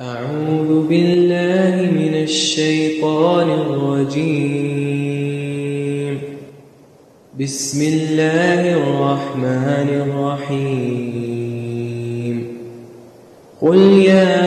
أعوذ بالله من الشيطان الرجيم. بسم الله الرحمن الرحيم. قل يا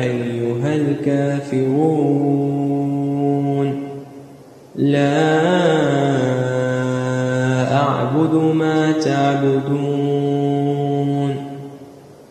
أيها الكافرون لا أعبد ما تعبدون.